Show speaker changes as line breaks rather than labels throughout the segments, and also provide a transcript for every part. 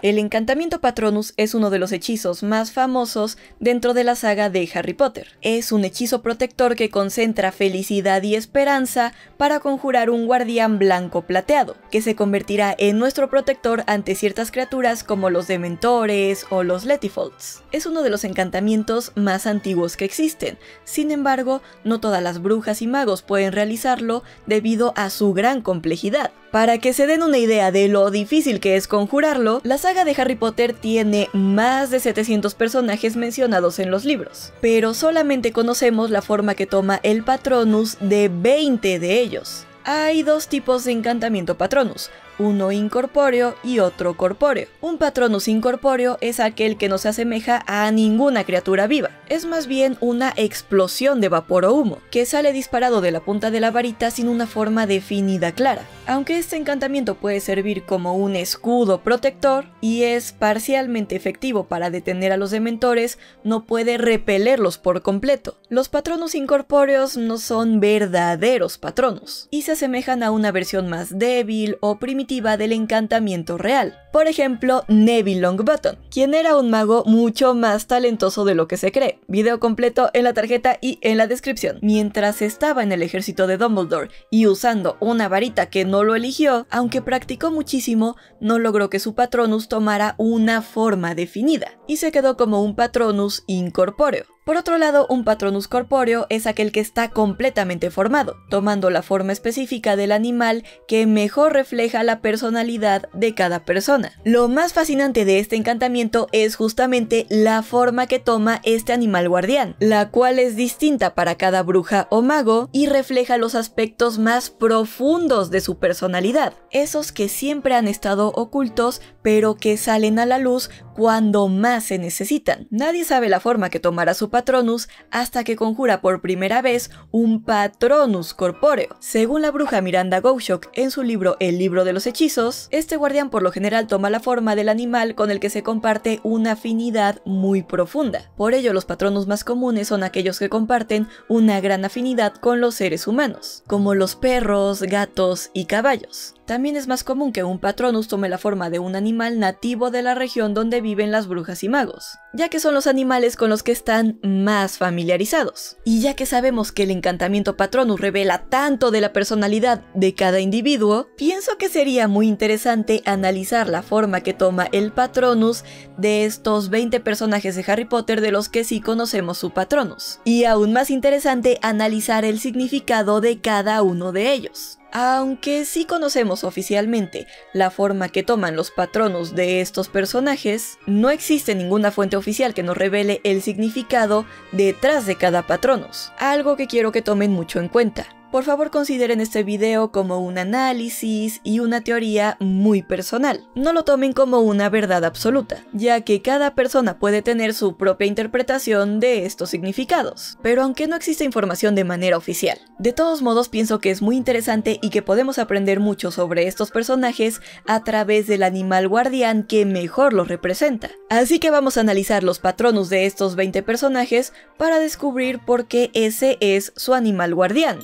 El encantamiento Patronus es uno de los hechizos más famosos dentro de la saga de Harry Potter. Es un hechizo protector que concentra felicidad y esperanza para conjurar un guardián blanco plateado, que se convertirá en nuestro protector ante ciertas criaturas como los dementores o los letifolds. Es uno de los encantamientos más antiguos que existen, sin embargo, no todas las brujas y magos pueden realizarlo debido a su gran complejidad. Para que se den una idea de lo difícil que es conjurarlo, saga de Harry Potter tiene más de 700 personajes mencionados en los libros, pero solamente conocemos la forma que toma el Patronus de 20 de ellos. Hay dos tipos de encantamiento Patronus, uno incorpóreo y otro corpóreo. Un patronus incorpóreo es aquel que no se asemeja a ninguna criatura viva. Es más bien una explosión de vapor o humo, que sale disparado de la punta de la varita sin una forma definida clara. Aunque este encantamiento puede servir como un escudo protector y es parcialmente efectivo para detener a los dementores, no puede repelerlos por completo. Los patronus incorpóreos no son verdaderos patronus y se asemejan a una versión más débil o primitiva del encantamiento real. Por ejemplo, Neville Longbottom, quien era un mago mucho más talentoso de lo que se cree. Video completo en la tarjeta y en la descripción. Mientras estaba en el ejército de Dumbledore y usando una varita que no lo eligió, aunque practicó muchísimo, no logró que su Patronus tomara una forma definida y se quedó como un Patronus incorpóreo. Por otro lado, un patronus corpóreo es aquel que está completamente formado, tomando la forma específica del animal que mejor refleja la personalidad de cada persona. Lo más fascinante de este encantamiento es justamente la forma que toma este animal guardián, la cual es distinta para cada bruja o mago y refleja los aspectos más profundos de su personalidad, esos que siempre han estado ocultos pero que salen a la luz cuando más se necesitan. Nadie sabe la forma que tomará su Patronus hasta que conjura por primera vez un Patronus corpóreo. Según la bruja Miranda Gouchok en su libro El libro de los hechizos, este guardián por lo general toma la forma del animal con el que se comparte una afinidad muy profunda. Por ello, los Patronus más comunes son aquellos que comparten una gran afinidad con los seres humanos, como los perros, gatos y caballos. También es más común que un Patronus tome la forma de un animal nativo de la región donde viven las brujas y magos, ya que son los animales con los que están más familiarizados. Y ya que sabemos que el encantamiento Patronus revela tanto de la personalidad de cada individuo, pienso que sería muy interesante analizar la forma que toma el Patronus de estos 20 personajes de Harry Potter de los que sí conocemos su Patronus. Y aún más interesante analizar el significado de cada uno de ellos. Aunque sí conocemos oficialmente la forma que toman los patronos de estos personajes, no existe ninguna fuente oficial que nos revele el significado detrás de cada patronos, algo que quiero que tomen mucho en cuenta. Por favor consideren este video como un análisis y una teoría muy personal. No lo tomen como una verdad absoluta, ya que cada persona puede tener su propia interpretación de estos significados, pero aunque no existe información de manera oficial. De todos modos pienso que es muy interesante y que podemos aprender mucho sobre estos personajes a través del animal guardián que mejor los representa. Así que vamos a analizar los patronos de estos 20 personajes para descubrir por qué ese es su animal guardián.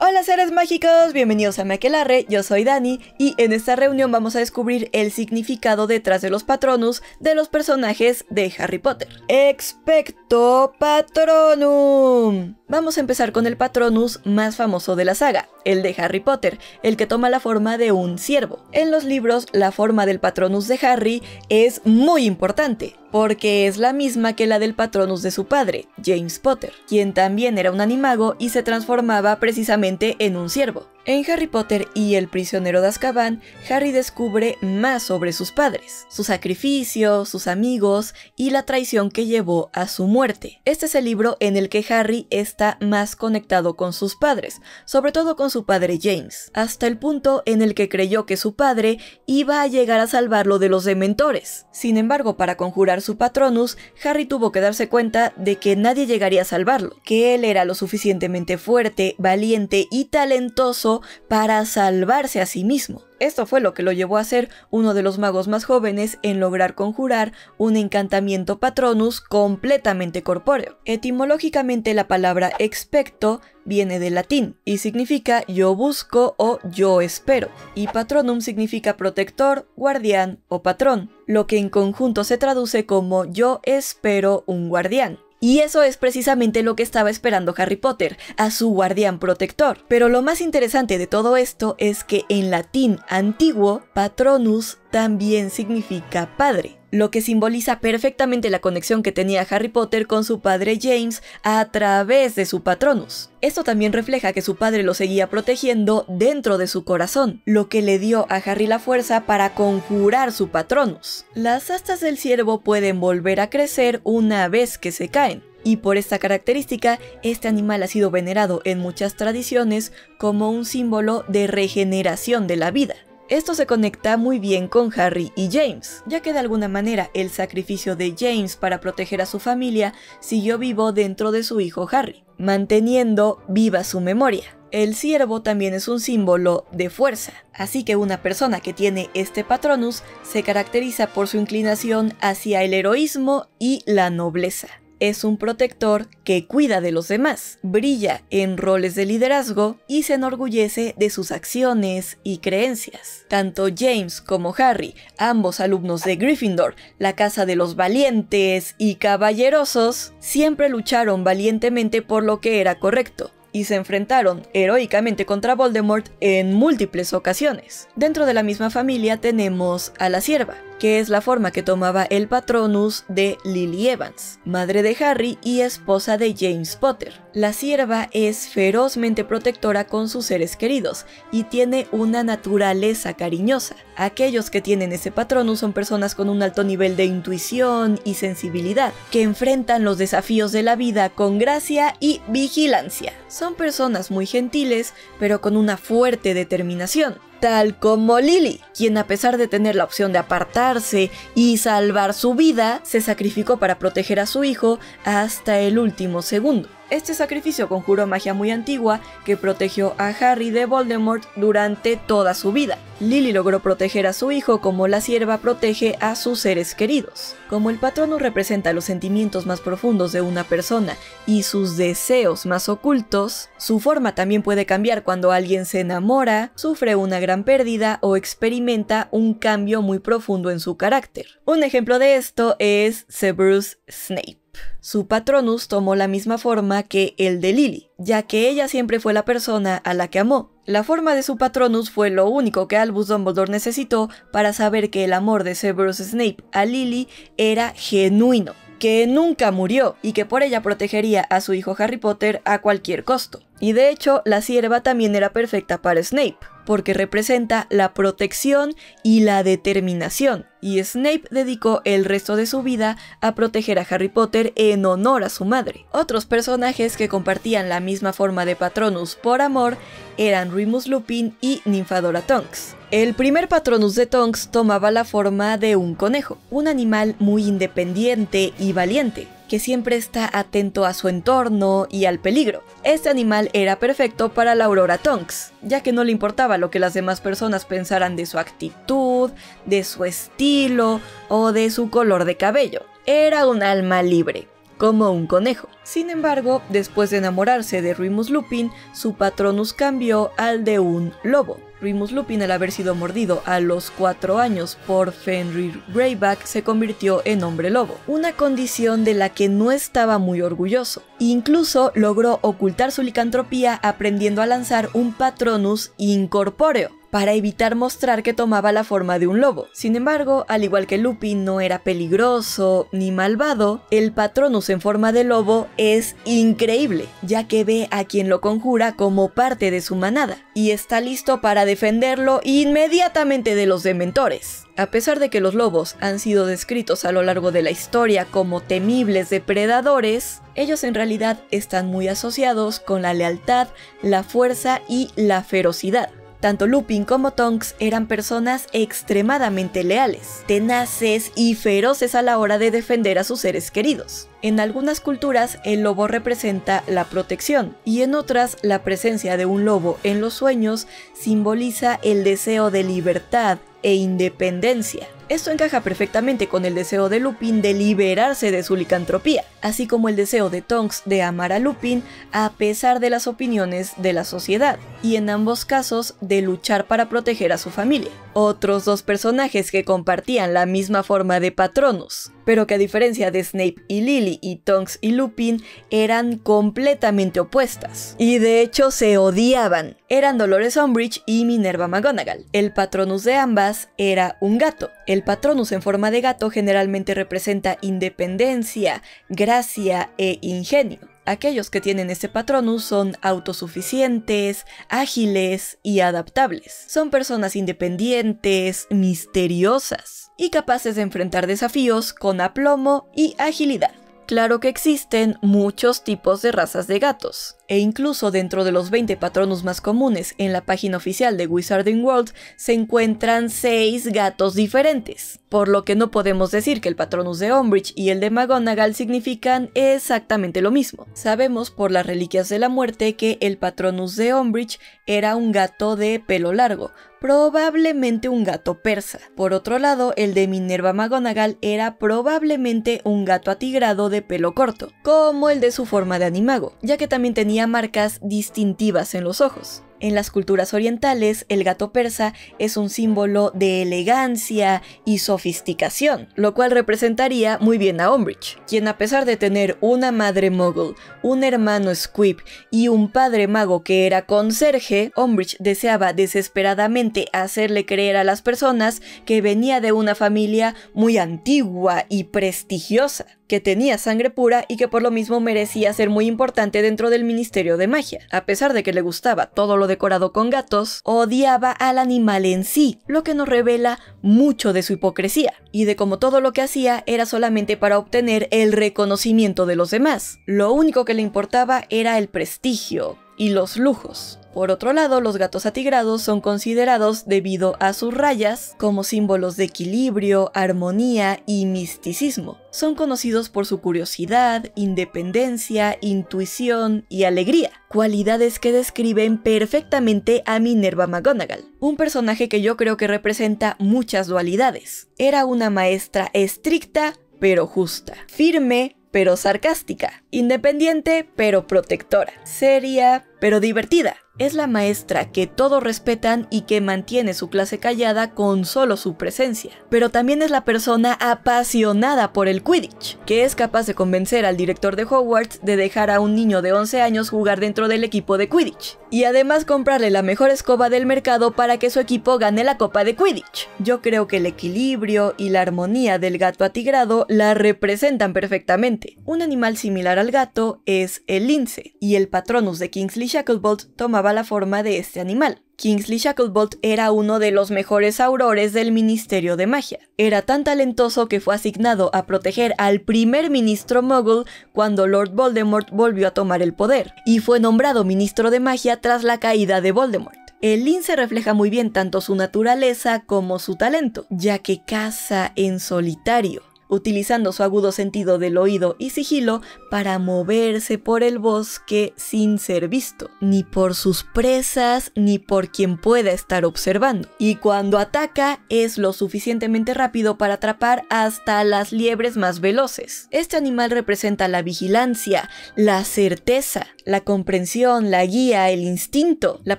Hola seres mágicos, bienvenidos a Maquelarre, yo soy Dani y en esta reunión vamos a descubrir el significado detrás de los patronus de los personajes de Harry Potter. Expecto Patronum. Vamos a empezar con el patronus más famoso de la saga, el de Harry Potter, el que toma la forma de un ciervo. En los libros, la forma del patronus de Harry es muy importante, porque es la misma que la del patronus de su padre, James Potter, quien también era un animago y se transformaba precisamente en un ciervo. En Harry Potter y el prisionero de Azkaban, Harry descubre más sobre sus padres, su sacrificio, sus amigos y la traición que llevó a su muerte. Este es el libro en el que Harry está más conectado con sus padres, sobre todo con su padre James, hasta el punto en el que creyó que su padre iba a llegar a salvarlo de los dementores. Sin embargo, para conjurar su Patronus, Harry tuvo que darse cuenta de que nadie llegaría a salvarlo, que él era lo suficientemente fuerte, valiente y talentoso para salvarse a sí mismo. Esto fue lo que lo llevó a ser uno de los magos más jóvenes en lograr conjurar un encantamiento patronus completamente corpóreo. Etimológicamente la palabra expecto viene del latín y significa yo busco o yo espero, y patronum significa protector, guardián o patrón, lo que en conjunto se traduce como yo espero un guardián. Y eso es precisamente lo que estaba esperando Harry Potter, a su guardián protector. Pero lo más interesante de todo esto es que en latín antiguo, patronus también significa padre, lo que simboliza perfectamente la conexión que tenía Harry Potter con su padre James a través de su patronus. Esto también refleja que su padre lo seguía protegiendo dentro de su corazón, lo que le dio a Harry la fuerza para conjurar su patronus. Las astas del ciervo pueden volver a crecer una vez que se caen, y por esta característica este animal ha sido venerado en muchas tradiciones como un símbolo de regeneración de la vida. Esto se conecta muy bien con Harry y James, ya que de alguna manera el sacrificio de James para proteger a su familia siguió vivo dentro de su hijo Harry, manteniendo viva su memoria. El ciervo también es un símbolo de fuerza, así que una persona que tiene este patronus se caracteriza por su inclinación hacia el heroísmo y la nobleza es un protector que cuida de los demás, brilla en roles de liderazgo y se enorgullece de sus acciones y creencias. Tanto James como Harry, ambos alumnos de Gryffindor, la casa de los valientes y caballerosos, siempre lucharon valientemente por lo que era correcto, y se enfrentaron heroicamente contra Voldemort en múltiples ocasiones. Dentro de la misma familia tenemos a la sierva, que es la forma que tomaba el patronus de Lily Evans, madre de Harry y esposa de James Potter. La sierva es ferozmente protectora con sus seres queridos y tiene una naturaleza cariñosa. Aquellos que tienen ese patronus son personas con un alto nivel de intuición y sensibilidad, que enfrentan los desafíos de la vida con gracia y vigilancia. Son personas muy gentiles, pero con una fuerte determinación tal como Lily, quien a pesar de tener la opción de apartarse y salvar su vida, se sacrificó para proteger a su hijo hasta el último segundo. Este sacrificio conjuró magia muy antigua que protegió a Harry de Voldemort durante toda su vida. Lily logró proteger a su hijo como la sierva protege a sus seres queridos. Como el patrono representa los sentimientos más profundos de una persona y sus deseos más ocultos, su forma también puede cambiar cuando alguien se enamora, sufre una gran pérdida o experimenta un cambio muy profundo en su carácter. Un ejemplo de esto es Severus Snape. Su patronus tomó la misma forma que el de Lily, ya que ella siempre fue la persona a la que amó. La forma de su patronus fue lo único que Albus Dumbledore necesitó para saber que el amor de Severus Snape a Lily era genuino, que nunca murió y que por ella protegería a su hijo Harry Potter a cualquier costo. Y de hecho, la sierva también era perfecta para Snape, porque representa la protección y la determinación, y Snape dedicó el resto de su vida a proteger a Harry Potter en honor a su madre. Otros personajes que compartían la misma forma de Patronus por amor eran Remus Lupin y Ninfadora Tonks. El primer Patronus de Tonks tomaba la forma de un conejo, un animal muy independiente y valiente, que siempre está atento a su entorno y al peligro. Este animal era perfecto para la Aurora Tonks, ya que no le importaba lo que las demás personas pensaran de su actitud, de su estilo o de su color de cabello. Era un alma libre como un conejo. Sin embargo, después de enamorarse de Remus Lupin, su patronus cambió al de un lobo. Remus Lupin, al haber sido mordido a los 4 años por Fenrir Greyback, se convirtió en hombre lobo, una condición de la que no estaba muy orgulloso. Incluso logró ocultar su licantropía aprendiendo a lanzar un patronus incorpóreo, para evitar mostrar que tomaba la forma de un lobo. Sin embargo, al igual que Lupin no era peligroso ni malvado, el Patronus en forma de lobo es increíble, ya que ve a quien lo conjura como parte de su manada, y está listo para defenderlo inmediatamente de los dementores. A pesar de que los lobos han sido descritos a lo largo de la historia como temibles depredadores, ellos en realidad están muy asociados con la lealtad, la fuerza y la ferocidad. Tanto Lupin como Tonks eran personas extremadamente leales, tenaces y feroces a la hora de defender a sus seres queridos. En algunas culturas el lobo representa la protección y en otras la presencia de un lobo en los sueños simboliza el deseo de libertad e independencia. Esto encaja perfectamente con el deseo de Lupin de liberarse de su licantropía, así como el deseo de Tonks de amar a Lupin a pesar de las opiniones de la sociedad, y en ambos casos de luchar para proteger a su familia. Otros dos personajes que compartían la misma forma de Patronus, pero que a diferencia de Snape y Lily y Tonks y Lupin eran completamente opuestas, y de hecho se odiaban. Eran Dolores Umbridge y Minerva McGonagall. El Patronus de ambas era un gato, el Patronus en forma de gato generalmente representa independencia, gracia e ingenio. Aquellos que tienen este Patronus son autosuficientes, ágiles y adaptables. Son personas independientes, misteriosas y capaces de enfrentar desafíos con aplomo y agilidad. Claro que existen muchos tipos de razas de gatos, e incluso dentro de los 20 patronos más comunes en la página oficial de Wizarding World se encuentran 6 gatos diferentes, por lo que no podemos decir que el patronus de Umbridge y el de McGonagall significan exactamente lo mismo. Sabemos por las reliquias de la muerte que el patronus de Umbridge era un gato de pelo largo, probablemente un gato persa. Por otro lado, el de Minerva McGonagall era probablemente un gato atigrado de pelo corto, como el de su forma de animago, ya que también tenía marcas distintivas en los ojos. En las culturas orientales, el gato persa es un símbolo de elegancia y sofisticación, lo cual representaría muy bien a Umbridge, quien a pesar de tener una madre mogul, un hermano squib y un padre mago que era conserje, Umbridge deseaba desesperadamente hacerle creer a las personas que venía de una familia muy antigua y prestigiosa que tenía sangre pura y que por lo mismo merecía ser muy importante dentro del Ministerio de Magia. A pesar de que le gustaba todo lo decorado con gatos, odiaba al animal en sí, lo que nos revela mucho de su hipocresía, y de cómo todo lo que hacía era solamente para obtener el reconocimiento de los demás. Lo único que le importaba era el prestigio y los lujos. Por otro lado, los gatos atigrados son considerados, debido a sus rayas, como símbolos de equilibrio, armonía y misticismo. Son conocidos por su curiosidad, independencia, intuición y alegría, cualidades que describen perfectamente a Minerva McGonagall, un personaje que yo creo que representa muchas dualidades. Era una maestra estricta, pero justa, firme, pero sarcástica, independiente, pero protectora, seria, pero divertida, es la maestra que todos respetan y que mantiene su clase callada con solo su presencia. Pero también es la persona apasionada por el Quidditch, que es capaz de convencer al director de Hogwarts de dejar a un niño de 11 años jugar dentro del equipo de Quidditch. Y además comprarle la mejor escoba del mercado para que su equipo gane la copa de Quidditch. Yo creo que el equilibrio y la armonía del gato atigrado la representan perfectamente. Un animal similar al gato es el lince, y el patronus de Kingsley Shacklebolt tomaba la forma de este animal. Kingsley Shacklebolt era uno de los mejores aurores del Ministerio de Magia. Era tan talentoso que fue asignado a proteger al primer ministro Muggle cuando Lord Voldemort volvió a tomar el poder, y fue nombrado ministro de magia tras la caída de Voldemort. El lince refleja muy bien tanto su naturaleza como su talento, ya que caza en solitario utilizando su agudo sentido del oído y sigilo para moverse por el bosque sin ser visto, ni por sus presas ni por quien pueda estar observando. Y cuando ataca es lo suficientemente rápido para atrapar hasta las liebres más veloces. Este animal representa la vigilancia, la certeza, la comprensión, la guía, el instinto, la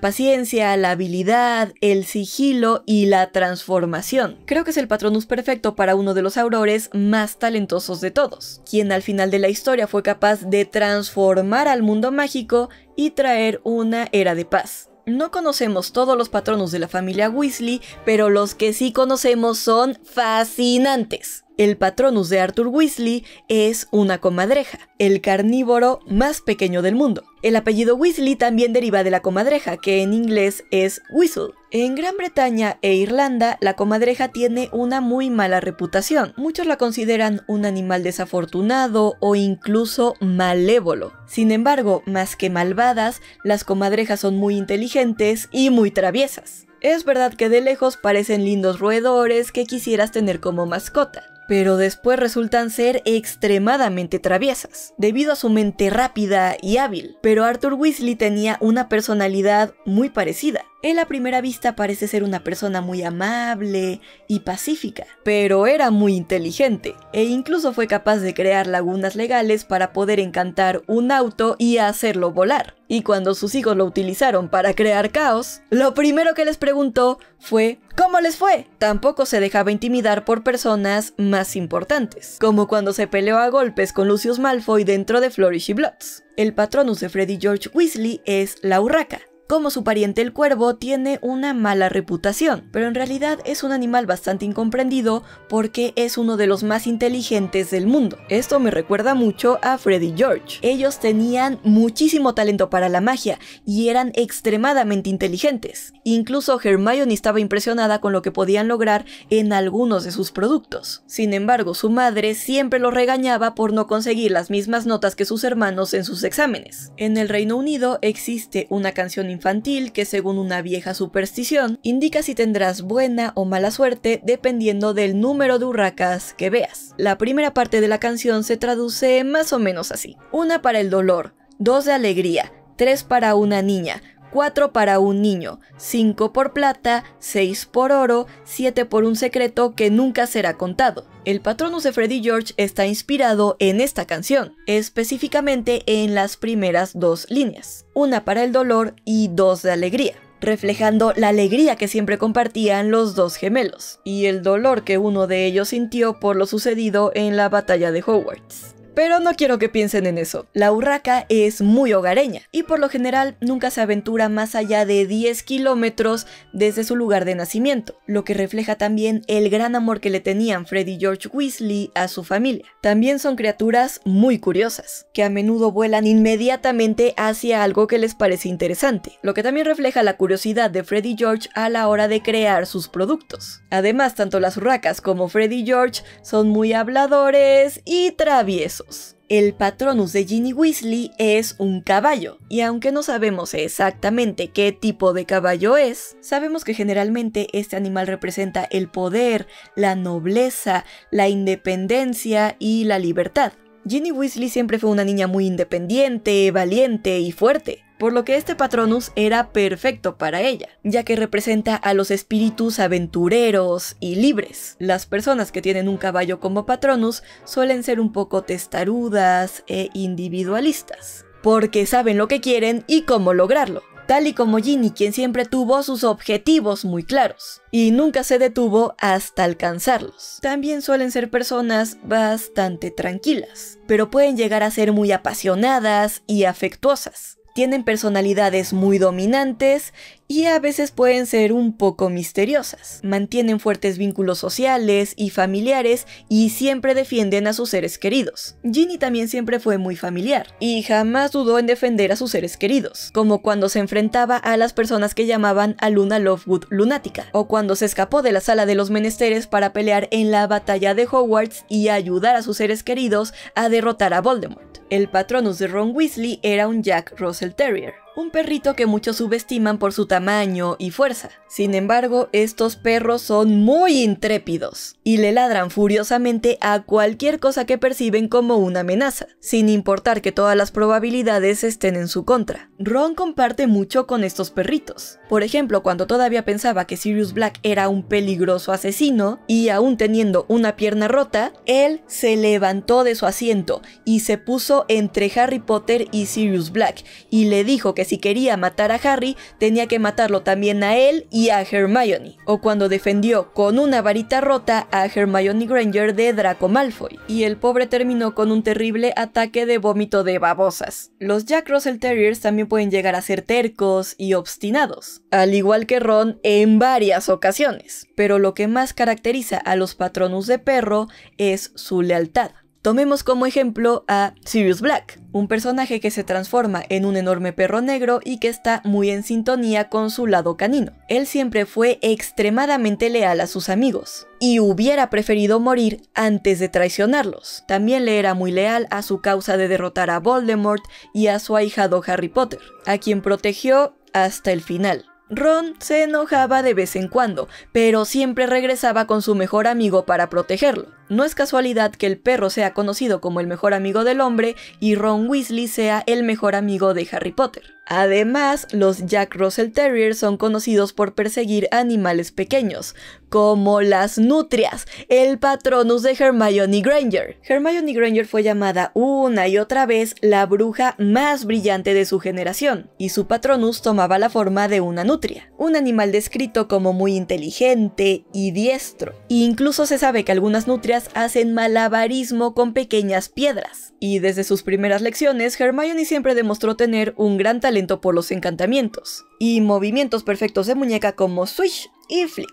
paciencia, la habilidad, el sigilo y la transformación. Creo que es el patronus perfecto para uno de los aurores más talentosos de todos, quien al final de la historia fue capaz de transformar al mundo mágico y traer una era de paz. No conocemos todos los patronos de la familia Weasley, pero los que sí conocemos son fascinantes. El patronus de Arthur Weasley es una comadreja, el carnívoro más pequeño del mundo. El apellido Weasley también deriva de la comadreja, que en inglés es whistle. En Gran Bretaña e Irlanda, la comadreja tiene una muy mala reputación. Muchos la consideran un animal desafortunado o incluso malévolo. Sin embargo, más que malvadas, las comadrejas son muy inteligentes y muy traviesas. Es verdad que de lejos parecen lindos roedores que quisieras tener como mascota, pero después resultan ser extremadamente traviesas, debido a su mente rápida y hábil. Pero Arthur Weasley tenía una personalidad muy parecida. Él a primera vista parece ser una persona muy amable y pacífica, pero era muy inteligente e incluso fue capaz de crear lagunas legales para poder encantar un auto y hacerlo volar. Y cuando sus hijos lo utilizaron para crear caos, lo primero que les preguntó fue ¿Cómo les fue? Tampoco se dejaba intimidar por personas más importantes, como cuando se peleó a golpes con Lucius Malfoy dentro de Flourish Bloods. El patronus de Freddy George Weasley es la urraca, como su pariente el cuervo, tiene una mala reputación, pero en realidad es un animal bastante incomprendido porque es uno de los más inteligentes del mundo. Esto me recuerda mucho a Freddy George. Ellos tenían muchísimo talento para la magia y eran extremadamente inteligentes. Incluso Hermione estaba impresionada con lo que podían lograr en algunos de sus productos. Sin embargo, su madre siempre lo regañaba por no conseguir las mismas notas que sus hermanos en sus exámenes. En el Reino Unido existe una canción infantil que según una vieja superstición indica si tendrás buena o mala suerte dependiendo del número de urracas que veas. La primera parte de la canción se traduce más o menos así. Una para el dolor, dos de alegría, tres para una niña, 4 para un niño, 5 por plata, 6 por oro, 7 por un secreto que nunca será contado. El patronus de Freddie George está inspirado en esta canción, específicamente en las primeras dos líneas, una para el dolor y dos de alegría reflejando la alegría que siempre compartían los dos gemelos, y el dolor que uno de ellos sintió por lo sucedido en la batalla de Hogwarts. Pero no quiero que piensen en eso. La urraca es muy hogareña y por lo general nunca se aventura más allá de 10 kilómetros desde su lugar de nacimiento, lo que refleja también el gran amor que le tenían Freddy George Weasley a su familia. También son criaturas muy curiosas, que a menudo vuelan inmediatamente hacia algo que les parece interesante, lo que también refleja la curiosidad de Freddy George a la hora de crear sus productos. Además, tanto las urracas como Freddy George son muy habladores y traviesos. El patronus de Ginny Weasley es un caballo, y aunque no sabemos exactamente qué tipo de caballo es, sabemos que generalmente este animal representa el poder, la nobleza, la independencia y la libertad. Ginny Weasley siempre fue una niña muy independiente, valiente y fuerte por lo que este Patronus era perfecto para ella, ya que representa a los espíritus aventureros y libres. Las personas que tienen un caballo como Patronus suelen ser un poco testarudas e individualistas, porque saben lo que quieren y cómo lograrlo tal y como Ginny, quien siempre tuvo sus objetivos muy claros y nunca se detuvo hasta alcanzarlos. También suelen ser personas bastante tranquilas, pero pueden llegar a ser muy apasionadas y afectuosas tienen personalidades muy dominantes y a veces pueden ser un poco misteriosas. Mantienen fuertes vínculos sociales y familiares y siempre defienden a sus seres queridos. Ginny también siempre fue muy familiar y jamás dudó en defender a sus seres queridos, como cuando se enfrentaba a las personas que llamaban a Luna Lovewood lunática, o cuando se escapó de la sala de los menesteres para pelear en la batalla de Hogwarts y ayudar a sus seres queridos a derrotar a Voldemort. El patronus de Ron Weasley era un Jack Russell Terrier, un perrito que muchos subestiman por su tamaño y fuerza. Sin embargo, estos perros son muy intrépidos y le ladran furiosamente a cualquier cosa que perciben como una amenaza, sin importar que todas las probabilidades estén en su contra. Ron comparte mucho con estos perritos. Por ejemplo, cuando todavía pensaba que Sirius Black era un peligroso asesino y aún teniendo una pierna rota, él se levantó de su asiento y se puso entre Harry Potter y Sirius Black y le dijo que si quería matar a Harry, tenía que matarlo también a él y a Hermione, o cuando defendió con una varita rota a Hermione Granger de Draco Malfoy, y el pobre terminó con un terrible ataque de vómito de babosas. Los Jack Russell Terriers también pueden llegar a ser tercos y obstinados, al igual que Ron en varias ocasiones, pero lo que más caracteriza a los patronus de perro es su lealtad. Tomemos como ejemplo a Sirius Black, un personaje que se transforma en un enorme perro negro y que está muy en sintonía con su lado canino. Él siempre fue extremadamente leal a sus amigos y hubiera preferido morir antes de traicionarlos. También le era muy leal a su causa de derrotar a Voldemort y a su ahijado Harry Potter, a quien protegió hasta el final. Ron se enojaba de vez en cuando, pero siempre regresaba con su mejor amigo para protegerlo. No es casualidad que el perro sea conocido como el mejor amigo del hombre y Ron Weasley sea el mejor amigo de Harry Potter. Además, los Jack Russell Terriers son conocidos por perseguir animales pequeños, como las nutrias, el patronus de Hermione Granger. Hermione Granger fue llamada una y otra vez la bruja más brillante de su generación, y su patronus tomaba la forma de una nutria, un animal descrito como muy inteligente y diestro. incluso se sabe que algunas nutrias hacen malabarismo con pequeñas piedras. Y desde sus primeras lecciones, Hermione siempre demostró tener un gran talento por los encantamientos, y movimientos perfectos de muñeca como Swish y Flick.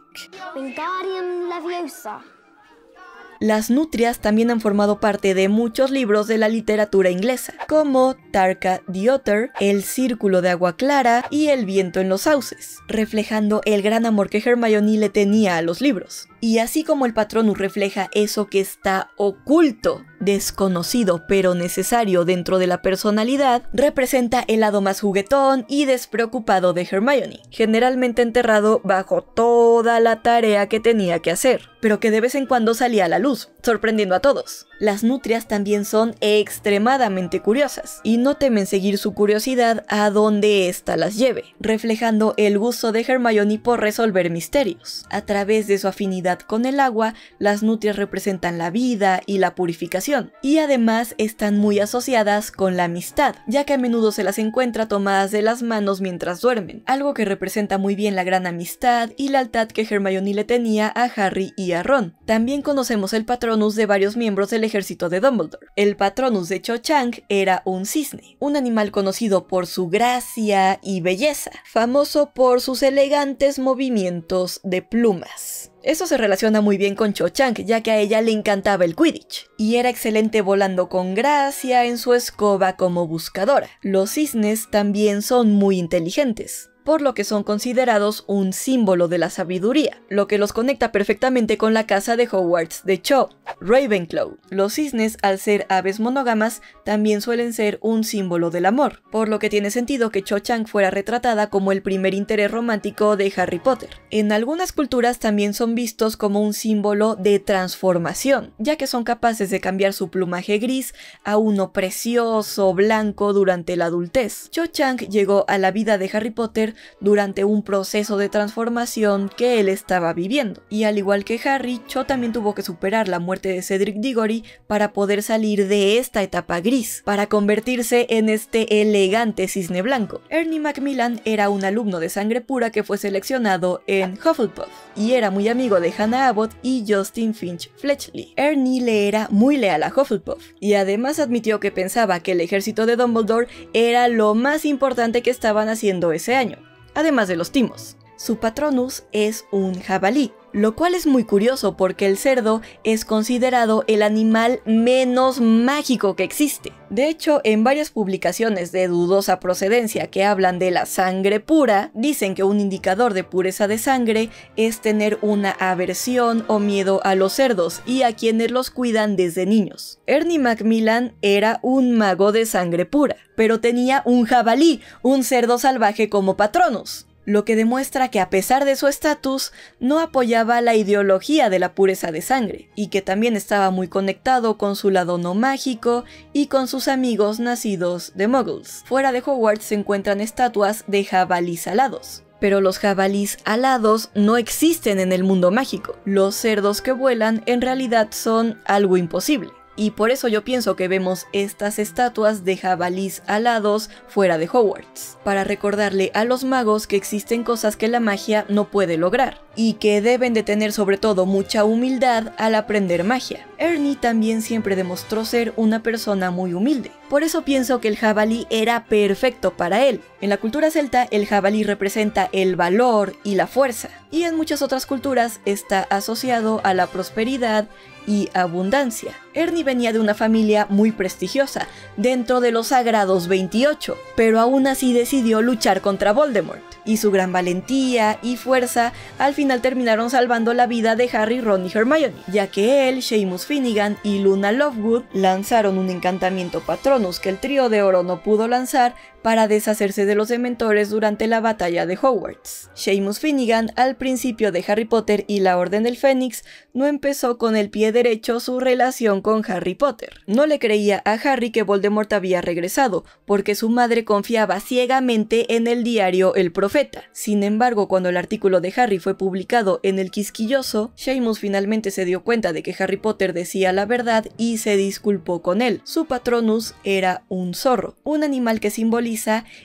Las nutrias también han formado parte de muchos libros de la literatura inglesa, como Tarka the Otter, El Círculo de Agua Clara y El Viento en los Sauces, reflejando el gran amor que Hermione le tenía a los libros. Y así como el Patronus refleja eso que está oculto, desconocido pero necesario dentro de la personalidad, representa el lado más juguetón y despreocupado de Hermione, generalmente enterrado bajo toda la tarea que tenía que hacer, pero que de vez en cuando salía a la luz, sorprendiendo a todos. Las nutrias también son extremadamente curiosas y no temen seguir su curiosidad a donde ésta las lleve, reflejando el gusto de Hermione por resolver misterios. A través de su afinidad con el agua, las nutrias representan la vida y la purificación, y además están muy asociadas con la amistad, ya que a menudo se las encuentra tomadas de las manos mientras duermen, algo que representa muy bien la gran amistad y lealtad que Hermione le tenía a Harry y a Ron. También conocemos el patronus de varios miembros del ejército de Dumbledore. El patronus de Cho Chang era un cisne, un animal conocido por su gracia y belleza, famoso por sus elegantes movimientos de plumas. Eso se relaciona muy bien con Cho Chang, ya que a ella le encantaba el Quidditch, y era excelente volando con gracia en su escoba como buscadora. Los cisnes también son muy inteligentes por lo que son considerados un símbolo de la sabiduría, lo que los conecta perfectamente con la casa de Hogwarts de Cho, Ravenclaw. Los cisnes, al ser aves monógamas, también suelen ser un símbolo del amor, por lo que tiene sentido que Cho Chang fuera retratada como el primer interés romántico de Harry Potter. En algunas culturas también son vistos como un símbolo de transformación, ya que son capaces de cambiar su plumaje gris a uno precioso blanco durante la adultez. Cho Chang llegó a la vida de Harry Potter durante un proceso de transformación que él estaba viviendo. Y al igual que Harry, Cho también tuvo que superar la muerte de Cedric Diggory para poder salir de esta etapa gris, para convertirse en este elegante cisne blanco. Ernie Macmillan era un alumno de sangre pura que fue seleccionado en Hufflepuff y era muy amigo de Hannah Abbott y Justin Finch Fletchley. Ernie le era muy leal a Hufflepuff y además admitió que pensaba que el ejército de Dumbledore era lo más importante que estaban haciendo ese año además de los timos. Su patronus es un jabalí, lo cual es muy curioso porque el cerdo es considerado el animal menos mágico que existe. De hecho, en varias publicaciones de dudosa procedencia que hablan de la sangre pura, dicen que un indicador de pureza de sangre es tener una aversión o miedo a los cerdos y a quienes los cuidan desde niños. Ernie Macmillan era un mago de sangre pura, pero tenía un jabalí, un cerdo salvaje como patronus lo que demuestra que a pesar de su estatus, no apoyaba la ideología de la pureza de sangre, y que también estaba muy conectado con su lado no mágico y con sus amigos nacidos de muggles. Fuera de Hogwarts se encuentran estatuas de jabalís alados. Pero los jabalís alados no existen en el mundo mágico. Los cerdos que vuelan en realidad son algo imposible y por eso yo pienso que vemos estas estatuas de jabalís alados fuera de Hogwarts, para recordarle a los magos que existen cosas que la magia no puede lograr, y que deben de tener sobre todo mucha humildad al aprender magia. Ernie también siempre demostró ser una persona muy humilde, Por eso pienso que el jabalí era perfecto para él. En la cultura celta, el jabalí representa el valor y la fuerza, y en muchas otras culturas está asociado a la prosperidad y abundancia. Ernie venía de una familia muy prestigiosa, dentro de los Sagrados 28, pero aún así decidió luchar contra Voldemort, y su gran valentía y fuerza al final terminaron salvando la vida de Harry, Ron y Hermione, ya que él, Seamus Finnegan y Luna Lovegood lanzaron un encantamiento Patronus que el trío de oro no pudo lanzar para deshacerse de los dementores durante la batalla de Hogwarts. Seamus Finnegan, al principio de Harry Potter y la Orden del Fénix, no empezó con el pie derecho su relación con Harry Potter. No le creía a Harry que Voldemort había regresado, porque su madre confiaba ciegamente en el diario El Profeta. Sin embargo, cuando el artículo de Harry fue publicado en El Quisquilloso, Seamus finalmente se dio cuenta de que Harry Potter decía la verdad y se disculpó con él. Su patronus era un zorro, un animal que simboliza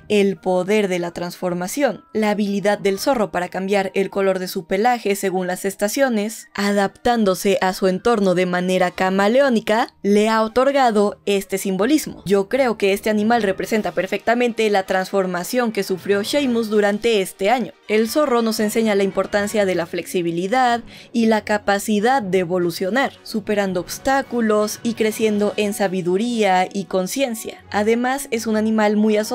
el poder de la transformación, la habilidad del zorro para cambiar el color de su pelaje según las estaciones, adaptándose a su entorno de manera camaleónica, le ha otorgado este simbolismo. Yo creo que este animal representa perfectamente la transformación que sufrió Seamus durante este año. El zorro nos enseña la importancia de la flexibilidad y la capacidad de evolucionar, superando obstáculos y creciendo en sabiduría y conciencia. Además, es un animal muy asociado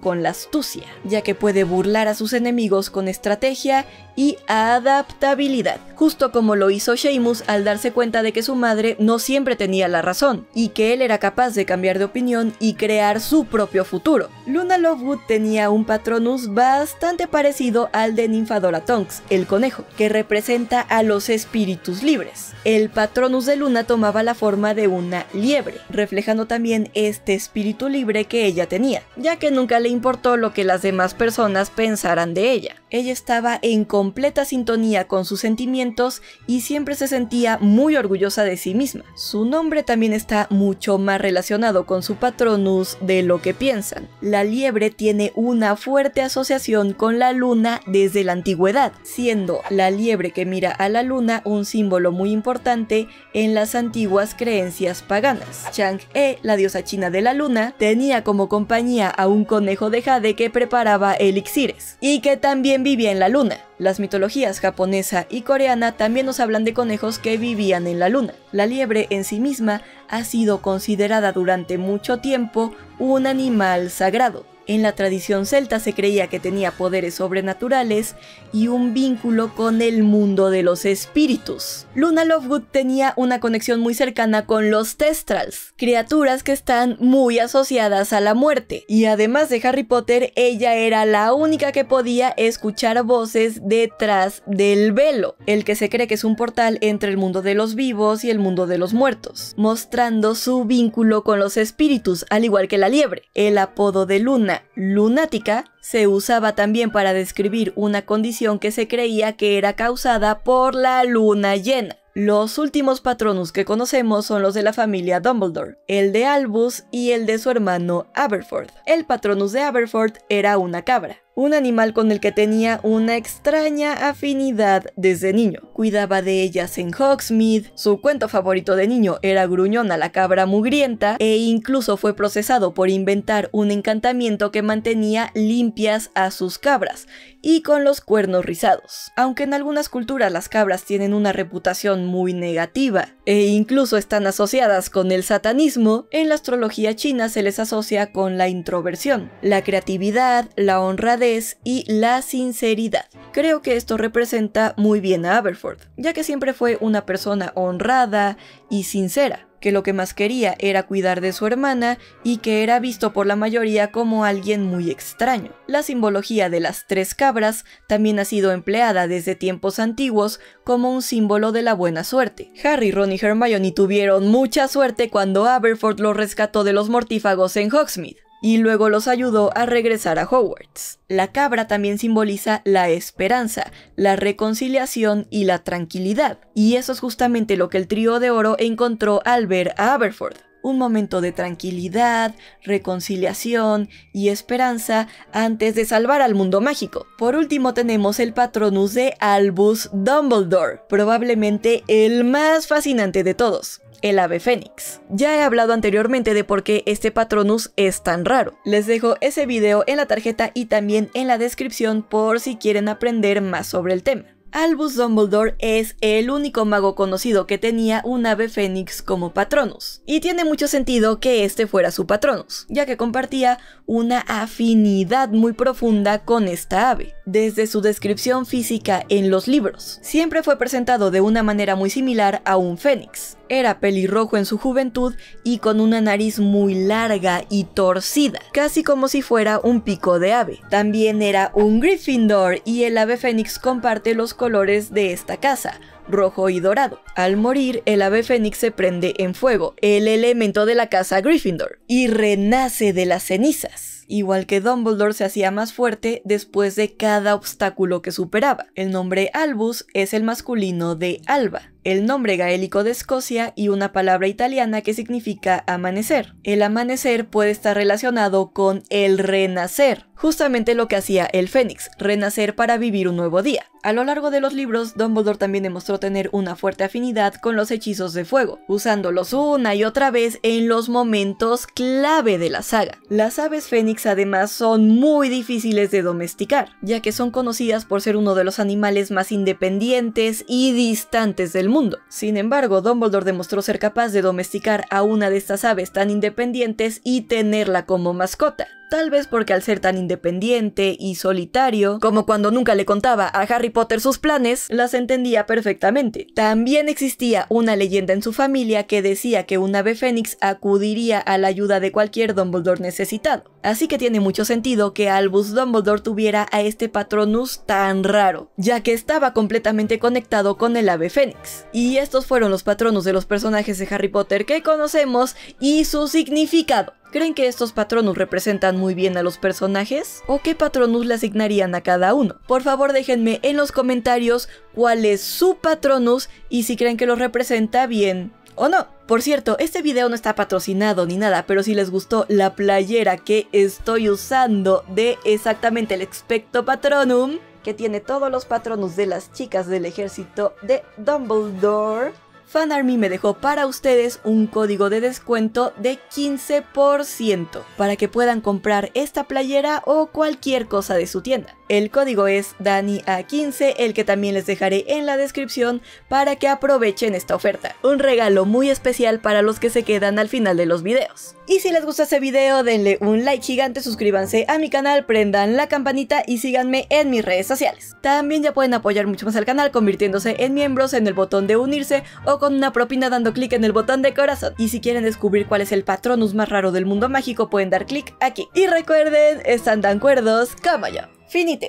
con la astucia, ya que puede burlar a sus enemigos con estrategia y adaptabilidad, justo como lo hizo Seamus al darse cuenta de que su madre no siempre tenía la razón, y que él era capaz de cambiar de opinión y crear su propio futuro. Luna Lovewood tenía un patronus bastante parecido al de Ninfadora Tonks, el conejo, que representa a los espíritus libres. El patronus de Luna tomaba la forma de una liebre, reflejando también este espíritu libre que ella tenía, ya que nunca le importó lo que las demás personas pensaran de ella. Ella estaba en completa sintonía con sus sentimientos y siempre se sentía muy orgullosa de sí misma. Su nombre también está mucho más relacionado con su patronus de lo que piensan. La liebre tiene una fuerte asociación con la luna desde la antigüedad, siendo la liebre que mira a la luna un símbolo muy importante en las antiguas creencias paganas. Chang-e, la diosa china de la luna, tenía como compañía a un conejo de jade que preparaba elixires y que también vivía en la luna. Las mitologías japonesa y coreana también nos hablan de conejos que vivían en la luna. La liebre en sí misma ha sido considerada durante mucho tiempo un animal sagrado. En la tradición celta se creía que tenía poderes sobrenaturales y un vínculo con el mundo de los espíritus. Luna Lovegood tenía una conexión muy cercana con los Testrals, criaturas que están muy asociadas a la muerte. Y además de Harry Potter, ella era la única que podía escuchar voces detrás del velo, el que se cree que es un portal entre el mundo de los vivos y el mundo de los muertos, mostrando su vínculo con los espíritus, al igual que la liebre. El apodo de Luna lunática se usaba también para describir una condición que se creía que era causada por la luna llena. Los últimos patronus que conocemos son los de la familia Dumbledore, el de Albus y el de su hermano Aberforth. El patronus de Aberforth era una cabra un animal con el que tenía una extraña afinidad desde niño. Cuidaba de ellas en Hogsmeade, su cuento favorito de niño era Gruñona la cabra mugrienta e incluso fue procesado por inventar un encantamiento que mantenía limpias a sus cabras y con los cuernos rizados. Aunque en algunas culturas las cabras tienen una reputación muy negativa e incluso están asociadas con el satanismo, en la astrología china se les asocia con la introversión, la creatividad, la honradez y la sinceridad. Creo que esto representa muy bien a Aberforth, ya que siempre fue una persona honrada y sincera, que lo que más quería era cuidar de su hermana y que era visto por la mayoría como alguien muy extraño. La simbología de las tres cabras también ha sido empleada desde tiempos antiguos como un símbolo de la buena suerte. Harry, Ron y Hermione tuvieron mucha suerte cuando Aberforth los rescató de los mortífagos en Hogsmeade y luego los ayudó a regresar a Hogwarts. La cabra también simboliza la esperanza, la reconciliación y la tranquilidad, y eso es justamente lo que el trío de oro encontró al ver a Aberforth. Un momento de tranquilidad, reconciliación y esperanza antes de salvar al mundo mágico. Por último tenemos el Patronus de Albus Dumbledore, probablemente el más fascinante de todos el ave fénix. Ya he hablado anteriormente de por qué este Patronus es tan raro. Les dejo ese video en la tarjeta y también en la descripción por si quieren aprender más sobre el tema. Albus Dumbledore es el único mago conocido que tenía un ave fénix como patronus, y tiene mucho sentido que este fuera su patronus, ya que compartía una afinidad muy profunda con esta ave, desde su descripción física en los libros. Siempre fue presentado de una manera muy similar a un fénix, era pelirrojo en su juventud y con una nariz muy larga y torcida, casi como si fuera un pico de ave. También era un Gryffindor y el ave fénix comparte los colores de esta casa, rojo y dorado. Al morir, el ave fénix se prende en fuego, el elemento de la casa Gryffindor, y renace de las cenizas igual que Dumbledore se hacía más fuerte después de cada obstáculo que superaba. El nombre Albus es el masculino de Alba, el nombre gaélico de Escocia y una palabra italiana que significa amanecer. El amanecer puede estar relacionado con el renacer, justamente lo que hacía el Fénix, renacer para vivir un nuevo día. A lo largo de los libros, Dumbledore también demostró tener una fuerte afinidad con los hechizos de fuego, usándolos una y otra vez en los momentos clave de la saga. Las aves fénix además son muy difíciles de domesticar, ya que son conocidas por ser uno de los animales más independientes y distantes del mundo. Sin embargo, Dumbledore demostró ser capaz de domesticar a una de estas aves tan independientes y tenerla como mascota. Tal vez porque al ser tan independiente y solitario, como cuando nunca le contaba a Harry Potter sus planes, las entendía perfectamente. También existía una leyenda en su familia que decía que un ave fénix acudiría a la ayuda de cualquier Dumbledore necesitado. Así que tiene mucho sentido que Albus Dumbledore tuviera a este Patronus tan raro, ya que estaba completamente conectado con el ave fénix. Y estos fueron los patronos de los personajes de Harry Potter que conocemos y su significado. ¿Creen que estos patronus representan muy bien a los personajes? ¿O qué patronus le asignarían a cada uno? Por favor déjenme en los comentarios cuál es su patronus y si creen que los representa bien o no. Por cierto, este video no está patrocinado ni nada, pero si les gustó la playera que estoy usando de exactamente el Expecto Patronum, que tiene todos los patronus de las chicas del ejército de Dumbledore, FanArmy me dejó para ustedes un código de descuento de 15% para que puedan comprar esta playera o cualquier cosa de su tienda. El código es DANIA15, el que también les dejaré en la descripción para que aprovechen esta oferta. Un regalo muy especial para los que se quedan al final de los videos. Y si les gusta este video, denle un like gigante, suscríbanse a mi canal, prendan la campanita y síganme en mis redes sociales. También ya pueden apoyar mucho más al canal convirtiéndose en miembros en el botón de unirse o con una propina dando clic en el botón de corazón. Y si quieren descubrir cuál es el patronus más raro del mundo mágico, pueden dar clic aquí. Y recuerden, están tan cuerdos como yo. Finite.